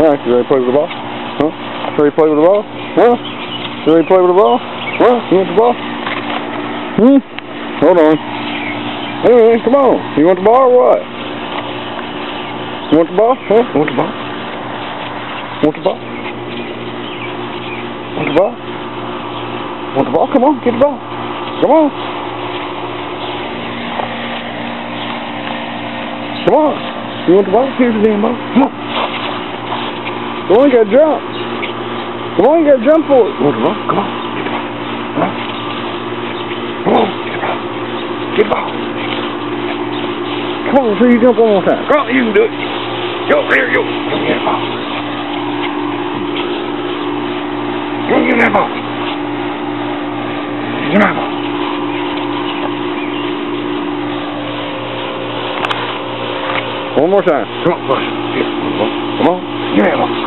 Huh? You ready to play with the ball? Huh? You ready to play with the ball? Huh? You ready to play with the ball? Huh? You want the ball? Hmm? Hold on. Hey, come on. You want the ball or what? You want the ball? Huh? You want the ball? Want the ball? Want the ball? Want the ball? Come on, get the ball. Come on. Come on. You want the ball? Here's the damn ball. Come on. Come on, you gotta jump. Come on, you gotta jump for it. You ball? Come on. Get ball. Huh? Come on, get the ball. Get the ball. Come on, so you jump one more time. Come on, you can do it. Go, here, go. Go get the ball. Go get that ball. Get that ball. One more time. Come on, push. Here, one more.